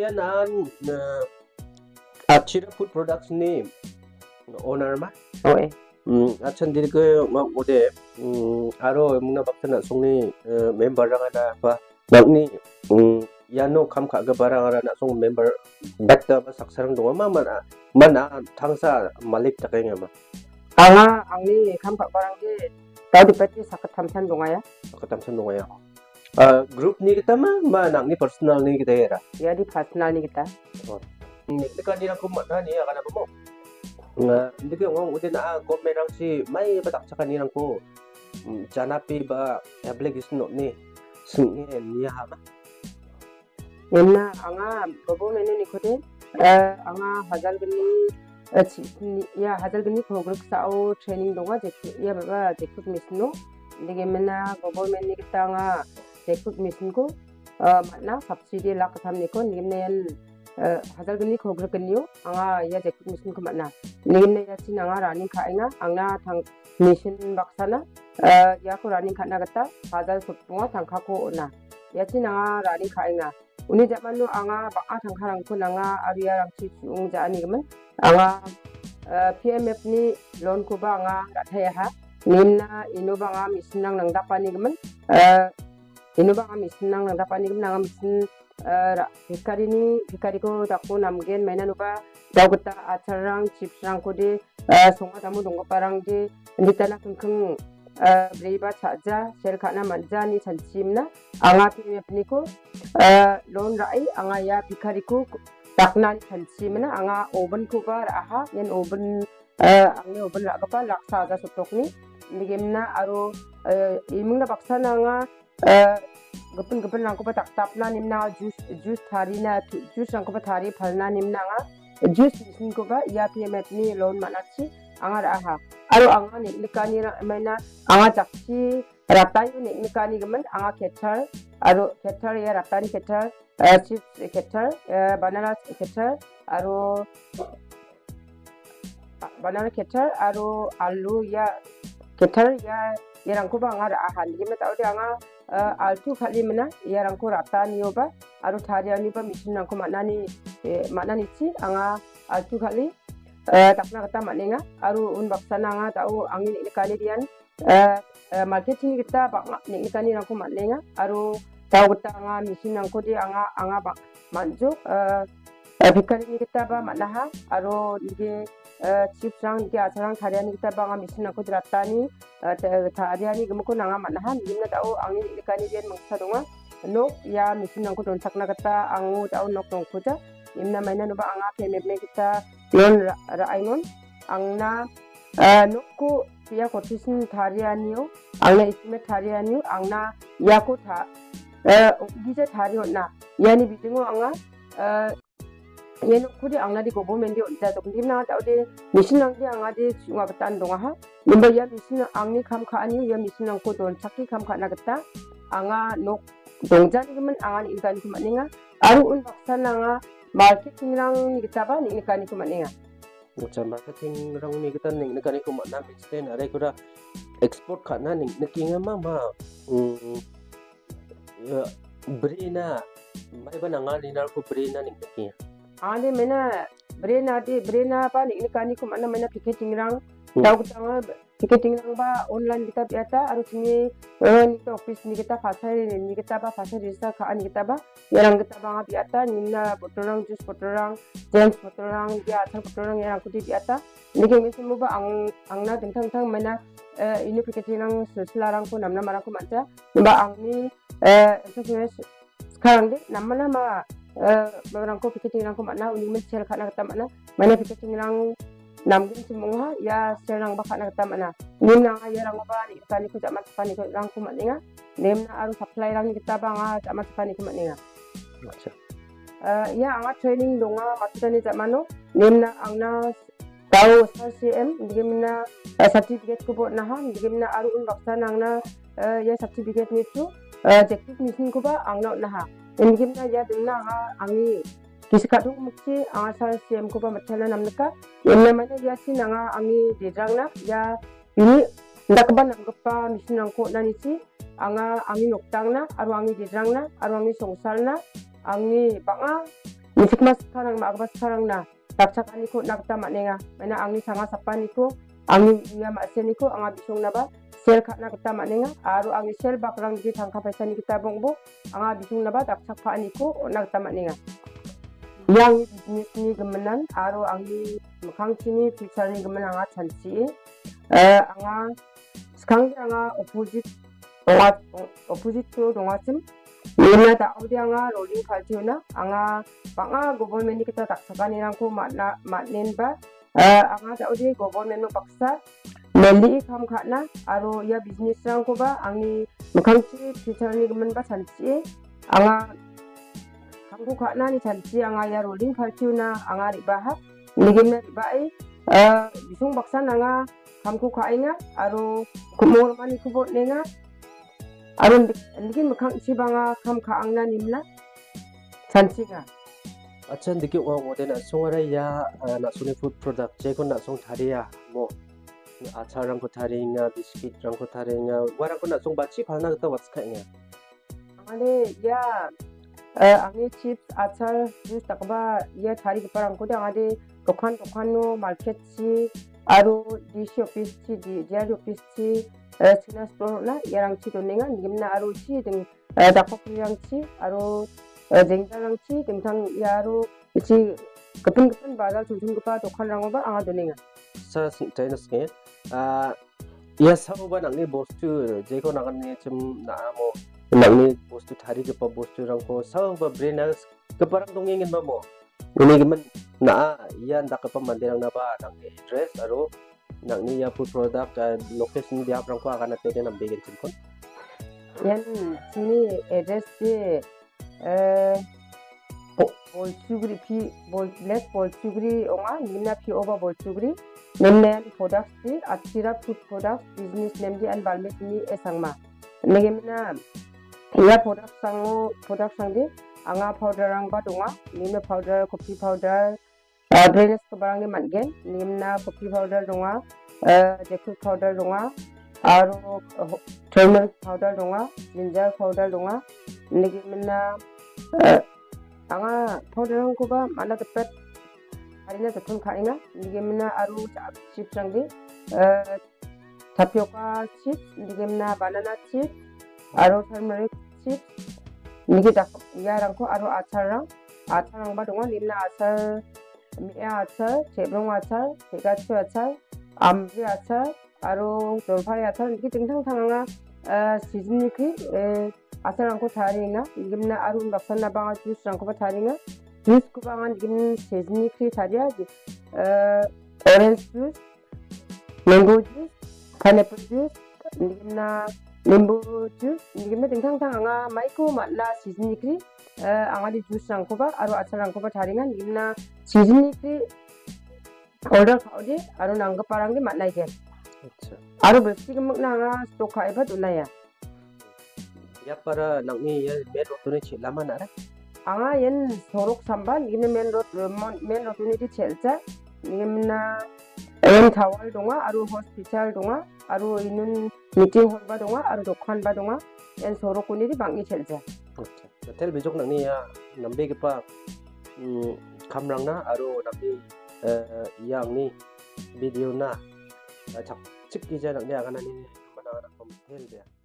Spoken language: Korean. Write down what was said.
yan a n na a Chira Food Products ni owner ma. Okay. 음, 아천 딜그 막 오데 음, 아로 문나 박트나 송니 멤버랑 하나 봐. 막니 음, 야노 감카가 바랑 하나 송 멤버 백다 바 삭사랑 동안 마마나 마나 당사 말릭 타가잉 마. 아마 앙니 감카 바랑 게 다디 패티 사카 탐산 동아야. 사카 탐산 동아야. Uh, eh, grup ni kita mah mana ni personal ni kita ya? Ya di personal ni kita. Oh. Hmm, dia aku dah ni akan nah, apa mau. Nga, hindi ko ngong udin na ako mai si may batak sa kanilang ko. Hmm, api ba ebleg isno ni. Sungin ni ha Mana anga bobo mana ni kote. Eh, anga hazal gini, eh, ya hazal gini program sao training doang jek ya bapa jek misno. Dege mena bobo mana kita anga d e e ko k ko p p u t t m m m i i i i i i s n n n n n n g h a a a a a a a a l l z i ي ك و ك ميتنكو a ع ن ا خبشيدي لاقت هم نيكون نجمنا a n هذا البني i و غ ر كنيو أنا يا ت ي ك و a م ي a ن a و a ع ن ا نجمنا ي a ت a ن أ ن a راني كائنا أ ن a n g ن ميشن بقصنا يا n و راني ك ن a ق ت a هذا س a ت a n تان ك a ك و أ ن a n g ت a r أنا ر ا n ي كائنا i 늘 자만로 앙아 바아 장카랑코 n 아아리 a 랑치 주웅자 아니면 앙아 PMF니 ni lon anga nina ino ratai kuba ba ha a 론코바 앙아 라타야 n g 나 이노방아 미신랑 낭다빠니그 n inuba ngam isin nang nang dapani gum nang isin hikari ni hikari ko dakku namgen maina nuba dauguta acharang chipsrang ko de songa damu donggo parang de nitala kengkeng 브레이바 차자 셀카나 만자니 찬침나 앙아피 웹니코 론 라이 앙아야 비카리코 닥난 찬침나 앙아 오븐 쿠바 아하 옌 오븐 앙네 오븐 라가파 락사자 소톡니 니겜나 아로 이문나 박사나가 gupin gupin rang ko pa taktap na nimna juice juice thari na juice rang ko pa thari phal na nimna nga juice nisin ko ba ya pi met ni loan manachi angar aha aro anga ni likani na maina anga chakchi ratai ni likani gaman anga ketchar aro ketchar ya ratani ketchar chips ketchar banana ketchar aro banana ketchar aro alu ya ketchar ya ya rang ko ba angar aha ni met aro anga altu kali mana, ya ko rata nioba aru thari nioba ba michin mana ni mana ni si, anga altu kali takna kata nga aru un baksa anga tau angin ikali dian marketing kita bak nikani nang mana nga aru tau kita anga michin nang di anga anga bak manjo ini kita mana ha, aru nige ᱪᱤᱯᱥᱟᱝ ᱜᱮ ᱟᱥᱨᱟᱝ ᱛᱷᱟᱨᱤᱭᱟᱱᱤ ᱜᱤᱛᱟ ᱵᱟᱝᱟ ᱢᱤᱥᱤᱱ ᱟᱠᱚ ᱡᱨᱟᱛᱟᱱᱤ ᱛᱷᱟᱨᱤᱭᱟᱱᱤ ᱜᱮᱢᱠᱚ ᱱᱟᱝᱟ ᱢᱟᱱᱦᱟ ᱱᱤᱢᱱᱟ ᱫᱟᱣ ᱟᱝᱜᱤ ᱞᱮᱠᱟᱱᱤ ᱡᱮᱱ ᱢᱚᱝᱥᱟ ᱫᱚᱝᱟ ᱱᱚᱠ ᱭᱟ ᱢᱤᱥᱤᱱ ᱟᱠᱚ ᱫᱚᱱ ᱥᱟᱠᱱᱟ ᱠᱟᱛᱟ ᱟᱝᱜᱩ ᱫᱟᱣ ᱱᱚᱠ ᱱᱚᱝᱠᱚ ᱡᱟ ᱤᱢᱱᱟ ᱢᱟᱭᱱᱟ ᱱᱚᱵᱟ ᱟᱝᱟ ᱯᱮ ᱢᱮᱵ ᱢᱮ ᱜᱤᱛᱟ ᱱᱚᱱ ᱨᱟᱭᱱᱚᱱ ᱟᱝᱱᱟ ᱱᱚᱠᱚ ᱯᱤᱭᱟ ᱠᱚᱴᱤᱥᱤᱱ ᱛᱷᱟᱨᱤᱭᱟᱱᱤᱭᱚ ᱟᱝᱱᱟ ᱤᱥᱢᱮ ᱛᱷᱟᱨᱤᱭᱟᱱᱤᱭᱚ ᱟᱝᱱᱟ ᱭᱟᱠᱚ ᱛᱷᱟ ᱜᱤᱡᱟ ᱛᱷᱟᱨᱤ ᱦᱚᱱᱟ ᱭᱟᱱᱤ ᱵᱤᱛᱤᱝᱚ ᱟᱝᱟ 얘는 코리 앙나리 고보면 디 어디다 조금 힘나 어디 미신랑 디 앙아디 중화 그딴 동아 하 넘버 야 미신랑 앙니 감카 아니 야 미신랑 고돈 찾기 감카 나겠다 앙아 녹 동자니 그면 앙아니 인간이 그만인가 아루 운 박사랑아 마케팅랑 이기다바 니까니 그만인가 ucha marketing rong ni kita ning na kani kuma na extend are kura export ka na ning nakinga mama brina mai ba na ngali na ko brina ning nakinga Ane mena brena de brena apa ni kani kum mana mena ticketing rang tahu tanga ticketing rang ba online kita biasa harus ni ni ke office ni kita fasih ni kita ba fasai risa kaan kita ba yang kita ba biasa ni na botorang jus botorang jam botorang dia asal botorang yang aku di biasa ni kami semua ba ang angna tentang tentang mana ini ticketing rang selarang pun namna marang pun macam ba ang ni sekarang ni nama nama Eh, kau fikir tinggal kau makna uni men sel khana kata mana tinggal tingilang namgin semua ya serang baka na kata mana nim ya rang ba ni kani ko jamat pani ko rang ko makna nim na aru supply rang kita ba nga jamat kau ya angkat training donga maksudnya mana nim na angna tahu SCM bagaimana sertifikat eh, kubot nahan bagaimana aru un baksa nangna eh, ya sertifikat ni tu jektik misin kuba angna naham. 임김나 야든나 아니 기스카도 묵지 아사스 엠코바 마찰나 남니까 옛날마다 야시 나가 아니 대장나 야 이니 ndakba namgpa misinangko nanisi anga angi noktangna aru angi arwangi aru angi songsalna angi banga ah, misikma sekarang magba sekarang na dakchakani ko nakta mana angi sanga sapaniku angi ia mak niku anga bisung naba sel nak kita mak nenga aru angi sel bakrang di tangka pesa ni kita bongbo anga bisung naba tak sak pa niku nak kita mak nenga yang bisnis ni gemenan aru angi mekang sini future ni gemen anga chansi eh anga sekarang anga opposite dongat opposite to dongatim Ina tak audi anga rolling kaltiuna anga panga government ni kita tak sabani nangku makna matnen ba amma s a o d i g o gomen no p a k s a n nandi kam kana aro ya business rang ko ba angi m u k a n g c h i future ni g m a n ba c h a n c h i anga k a m k u kana ni c h a n c h i anga ya rolling f o r t u n a anga riba ha nigimna riba ai bisung baksan anga kamku kainga aro kumor mani kubo nenga aro n i g i n m u k a n g c h i banga kam ka angna nimla c h a n c h i ga acan diki uang ode na song ara ya na sone food product je ko na song thari ya mo acha rang ko thari nga biscuit rang ko thari nga wara ko na song bachi phana ta wats kha nga ane ya angni chips acha jus takba ya thari ki parang ko da ade dokan dokan no market chi aru DC office chi DR office chi sina store la yarang chi do nenga nimna aru chi ding dakok yang chi aru dengdalang gemtang yaru chi kapan kapan badal chung kepa dokhan rango ba anga doninga sa china ske a ya sabu ba nangni bostu jeko naganne chim namo nangni bostu thari kepa bostu rangko sabu ba brainers keparang dongengin ba mo ini gemen na ya ndak kepa mandirang na ba nangni dress aro nangni ya pu product location dia rangko akan atene nambegen chim kon yan sini address 에, 보, 볼 죽으리, 비, 볼, 넷볼 죽으리, 영화, 민나 피 오버 볼 죽으리, 넷맨, 포닥스티, 아치라, 푸, 포닥스, 비즈니스, 냄디, 안 발매, 니, 에상마. 내게 민나, 이라 포닥상, 포닥상디, 앙아 파우더랑 바둥아, 니메 파우더, 커피 파우더, 아, 드레스 그 바랑이 만겐, 니메나 커피 파우더 동아, 제쿨 파우더 동아, 아로 어, 젊은 사달 동안 진짜 사달 동안 내게 맨나 아가 토르는 거가 만나 그때 아리나 같통가이나 내게 맨나 아로 칩 장기 타피오카 칩 내게 맨나 바나나 칩 아로 설머릭칩 내게 다 야랑 코 아로 아차랑 아차랑 바 동안 님나 아차 미야 아차 제브롱 아차 제가추 아차 암지 아차 아로 돌파리아 턴 기증 상상anga 시즌이 그 아사랑 코 타리나 이금나 아룬 박선나 방아 주스랑 코 타리나 주스 코 방아 이금 시즌이 그 타리아 오렌지 주스 맹고 주스 파인애플 주스 이금나 limbo juice nigme ding thang thang anga maiko matla season nikri angari juice rang ko ba aro acha rang ko ba tharinga nigna season nikri order khawde aro nangga parang ge matlai ge aru ba sik mak na nga sto khai ba tu na ya ya para nang ni ya me ro tu ni chi lama na ra anga yen sorok samba ni men ro men ro tu ni ti chel cha ni na 엔 자월 동화 아루 호스피탈 동화 아루 있는 미팅 혼바 동화 아루 독한 바 동화 엔 서로 군일이 방이 첼자 텔 비족 낭니야 남베기 빠 감랑나 아루 남비 양니 비디오나 cak cik di jalan dia akan ini anak dia